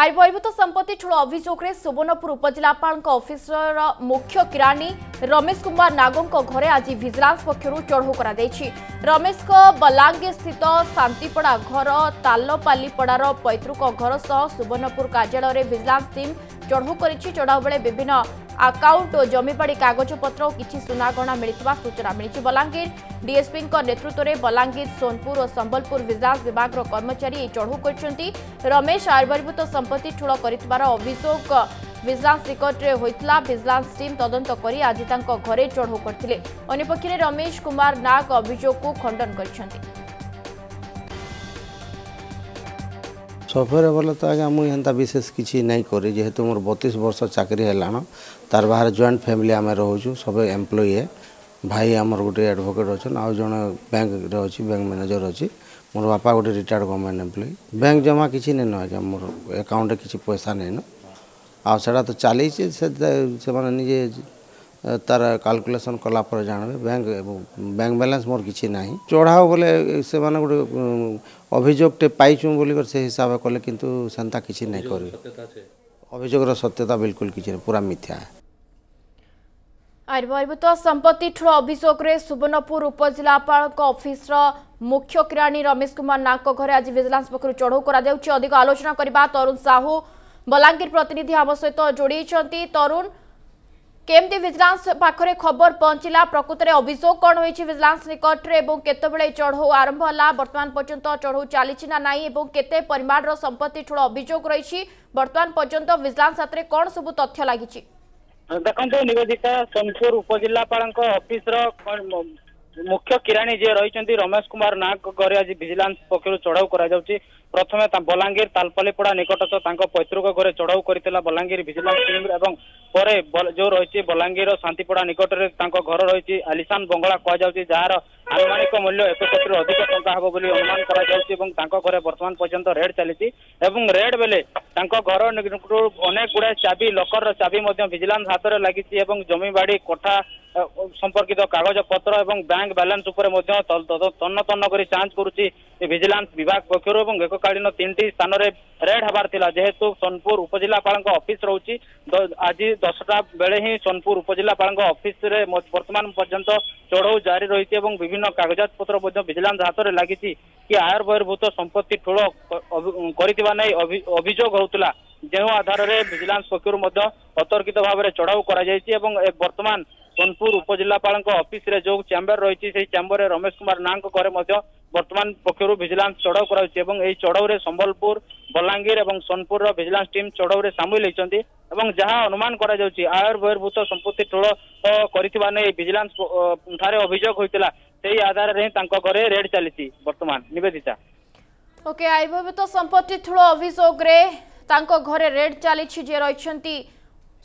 आयुर्वूत सम्पत्ति ठुलो अभियोगले सुवर्णपुर उपजिलापाको मुख्य किराणी रमेश कुमार नागों घर आज भिजिलांस पक्ष कर रमेशको बलाङ्गी स्थित शान्तिपडा घर तालपालीपड़ार पैतृक घर सुवर्णपुर कार्यालय भिजिलांस टीम ଚଢ଼ଉ କରିଛି ଚଢ଼ାଉ ବେଳେ ବିଭିନ୍ନ ଆକାଉଣ୍ଟ ଓ ଜମିବାଡ଼ି କାଗଜପତ୍ର ଓ କିଛି ସୁନାଗହଣା ମିଳିଥିବା ସୂଚନା ମିଳିଛି ବଲାଙ୍ଗୀର ଡିଏସ୍ପିଙ୍କ ନେତୃତ୍ୱରେ ବଲାଙ୍ଗୀର ସୋନପୁର ଓ ସମ୍ବଲପୁର ଭିଜିଲାନ୍ସ ବିଭାଗର କର୍ମଚାରୀ ଏହି ଚଢ଼ଉ କରିଛନ୍ତି ରମେଶ ଆର୍ବରୀଭୂତ ସମ୍ପତ୍ତି ଠୁଳ କରିଥିବାର ଅଭିଯୋଗ ଭିଜିଲାନ୍ସ ନିକଟରେ ହୋଇଥିଲା ଭିଜିଲାନ୍ସ ଟିମ୍ ତଦନ୍ତ କରି ଆଜି ତାଙ୍କ ଘରେ ଚଢ଼ଉ କରିଥିଲେ ଅନ୍ୟପକ୍ଷରେ ରମେଶ କୁମାର ନାଗ ଅଭିଯୋଗକୁ ଖଣ୍ଡନ କରିଛନ୍ତି ସଫେରେ ବୋଲେ ତ ଆଜ୍ଞା ମୁଇଁ ହେନ୍ତା ବିଶେଷ କିଛି ନାଇଁ କରେ ଯେହେତୁ ମୋର ବତିଶ ବର୍ଷ ଚାକିରି ହେଲାଣ ତାର ବାହାରେ ଜଏଣ୍ଟ ଫ୍ୟାମିଲି ଆମେ ରହୁଛୁ ସବେ ଏମ୍ପ୍ଲୟି ଭାଇ ଆମର ଗୋଟେ ଆଡ଼ଭୋକେଟ୍ ଅଛନ୍ ଆଉ ଜଣେ ବ୍ୟାଙ୍କରେ ଅଛି ବ୍ୟାଙ୍କ ମ୍ୟାନେଜର ଅଛି ମୋର ବାପା ଗୋଟେ ରିଟାୟାର୍ଡ଼ ଗଭର୍ଣ୍ଣମେଣ୍ଟ ଏମ୍ପ୍ଲୟି ବ୍ୟାଙ୍କ ଜମା କିଛି ନେଇନ ଆଜ୍ଞା ମୋର ଆକାଉଣ୍ଟରେ କିଛି ପଇସା ନେଇନ ଆଉ ସେଇଟା ତ ଚାଲିଛି ସେ ସେମାନେ ନିଜେ তার କାଲକୁଲେସନ୍ କଲା ପରେ ଜାଣିବେ ବ୍ୟାଙ୍କ ବ୍ୟାଙ୍କ ବାଲାନ୍ସ ମୋର କିଛି ନାହିଁ ଚଢ଼ାଉ ବୋଲେ ସେମାନେ ଗୋଟେ ଅଭିଯୋଗଟେ ପାଇଛୁ ବୋଲିକରି ସେ ହିସାବ କଲେ କିନ୍ତୁ ସେନ୍ତା କିଛି ନାହିଁ କରିବେ ଅଭିଯୋଗର ସତ୍ୟତା ବିଲକୁଲ କିଛି ନାହିଁ ପୁରା ମିଥ୍ୟା ଆର୍ବିତ ସମ୍ପତ୍ତି ଠୁଳ ଅଭିଯୋଗରେ ସୁବର୍ଣ୍ଣପୁର ଉପଜିଲ୍ଲାପାଳଙ୍କ ଅଫିସର ମୁଖ୍ୟ କିରାଣୀ ରମେଶ କୁମାର ନାଗଙ୍କ ଘରେ ଆଜି ଭିଜିଲାନ୍ସ ପକ୍ଷରୁ ଚଢ଼ଉ କରାଯାଉଛି ଅଧିକ ଆଲୋଚନା କରିବା ତରୁଣ ସାହୁ ବଲାଙ୍ଗୀର ପ୍ରତିନିଧି ଆମ ସହିତ ଯୋଡ଼ିଛନ୍ତି ତରୁଣ কেমতি ভিজিলান্স পাখে খবর পঞ্চিলা প্রকৃতরে অভিযোগ কণ হয়েছে ভিজিলান্স নিকটরে এবং কেতবে চড়ৌ আরম্ভ হল বর্তমান পর্যন্ত চড়ৌ চালছে না নাই এবং কেতে পরিমাণর সম্পত্তি ঠুল অভিযোগ রয়েছে বর্তমান পর্যন্ত ভিজিলান্স হাতে কণ সবু তথ্য লাগিছে দেখুন নিবেদিতা সোনপুর উপজেলাপাল অফিসর ମୁଖ୍ୟ କିରାଣୀ ଯିଏ ରହିଛନ୍ତି ରମେଶ କୁମାର ନାଁ ଘରେ ଆଜି ଭିଜିଲାନ୍ସ ପକ୍ଷରୁ ଚଢ଼ାଉ କରାଯାଉଛି ପ୍ରଥମେ ବଲାଙ୍ଗୀର ତାଲପାଲିପଡ଼ା ନିକଟସ୍ଥ ତାଙ୍କ ପୈତୃକ ଘରେ ଚଢ଼ାଉ କରିଥିଲା ବଲାଙ୍ଗୀର ଭିଜିଲାନ୍ସ ଟିମ୍ ଏବଂ ପରେ ଯୋଉ ରହିଛି ବଲାଙ୍ଗୀର ଶାନ୍ତିପଡ଼ା ନିକଟରେ ତାଙ୍କ ଘର ରହିଛି ଆଲିସାନ୍ ବଙ୍ଗଳା କୁହାଯାଉଛି ଯାହାର ଆନୁମାନିକ ମୂଲ୍ୟ ଏକ କୋଟିରୁ ଅଧିକ ଟଙ୍କା ହେବ ବୋଲି ଅନୁମାନ କରାଯାଉଛି ଏବଂ ତାଙ୍କ ଘରେ ବର୍ତ୍ତମାନ ପର୍ଯ୍ୟନ୍ତ ରେଡ୍ ଚାଲିଛି ଏବଂ ରେଡ୍ ବେଳେ ତାଙ୍କ ଘର ଅନେକ ଗୁଡାଏ ଚାବି ଲକରର ଚାବି ମଧ୍ୟ ଭିଜିଲାନ୍ସ ହାତରେ ଲାଗିଛି ଏବଂ ଜମିବାଡି କୋଠା ସମ୍ପର୍କିତ କାଗଜପତ୍ର ଏବଂ ବ୍ୟାଙ୍କ ବାଲାନ୍ସ ଉପରେ ମଧ୍ୟ ତନ୍ନ ତନ୍ନ କରି ଯାଞ୍ଚ କରୁଛି ଭିଜିଲାନ୍ସ ବିଭାଗ ପକ୍ଷରୁ ଏବଂ ଏକକାଳୀନ ତିନିଟି ସ୍ଥାନରେ ରେଡ୍ ହେବାର ଥିଲା ଯେହେତୁ ସୋନପୁର ଉପଜିଲ୍ଲାପାଳଙ୍କ ଅଫିସ ରହୁଛି ଆଜି ଦଶଟା ବେଳେ ହିଁ ସୋନପୁର ଉପଜିଲ୍ଲାପାଳଙ୍କ ଅଫିସରେ ବର୍ତ୍ତମାନ ପର୍ଯ୍ୟନ୍ତ ଚଢଉ ଜାରି ରହିଛି ଏବଂ ବିଭିନ୍ନ ବିଭିନ୍ନ କାଗଜାତ ପତ୍ର ମଧ୍ୟ ଭିଜିଲାନ୍ସ ହାତରେ ଲାଗିଛି କି ଆୟର ବହିର୍ଭୂତ ସମ୍ପତ୍ତି ଠୁଳ କରିଥିବା ନେଇ ଅଭିଯୋଗ ହଉଥିଲା ଯେଉଁ ଆଧାରରେ ଭିଜିଲାନ୍ସ ପକ୍ଷରୁ ମଧ୍ୟ ଅତର୍କିତ ଭାବରେ ଚଢ଼ାଉ କରାଯାଇଛି ଏବଂ ବର୍ତ୍ତମାନ ସୋନପୁର ଉପଜିଲ୍ଲାପାଳଙ୍କ ଅଫିସରେ ଯୋଉ ଚାମ୍ବର ରହିଛି ସେଇ ଚାମ୍ବରରେ ରମେଶ କୁମାର ନାଙ୍କ ଘରେ ମଧ୍ୟ বর্তমান পক্ষর ভিজিলান্স চড়াও করা হয়েছে এবং এই চড়াউরে সম্বলপুর বলাঙ্গীর এবং সোনপুর ভিজিলান্স টিম চড়াউরে সামিল হয়েছেন এবং যা অনুমান করা যাচ্ছে আয়র বহির্ভূত সম্পত্তি ঠোল করা নেই ভিজিলান্স ঠারে অভিযোগ হয়েছিল সেই আধারে হি তাঙ্ক ঘরে রেড চালিছি বর্তমান নিবেদিতা ওকে আয়বহির্ভূত সম্পত্তি ঠোল অভিযোগে তাঙ্ক ঘরে রেড চালিছি যে রয়েছেন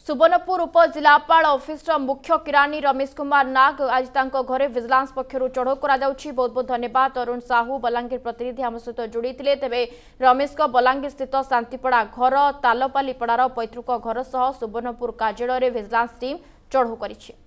ସୁବର୍ଣ୍ଣପୁର ଉପଜିଲ୍ଲାପାଳ ଅଫିସର ମୁଖ୍ୟ କିରାନୀ ରମେଶ କୁମାର ନାଗ ଆଜି ତାଙ୍କ ଘରେ ଭିଜିଲାନ୍ସ ପକ୍ଷରୁ ଚଢ଼ଉ କରାଯାଉଛି ବହୁତ ବହୁତ ଧନ୍ୟବାଦ ଅରୁଣ ସାହୁ ବଲାଙ୍ଗୀର ପ୍ରତିନିଧି ଆମ ସହିତ ଯୋଡ଼ିଥିଲେ ତେବେ ରମେଶଙ୍କ ବଲାଙ୍ଗୀର ସ୍ଥିତ ଶାନ୍ତିପଡ଼ା ଘର ତାଲପାଲିପଡ଼ାର ପୈତୃକ ଘର ସହ ସୁବର୍ଣ୍ଣପୁର କାର୍ଯ୍ୟାଳୟରେ ଭିଜିଲାନ୍ସ ଟିମ୍ ଚଢ଼ଉ କରିଛି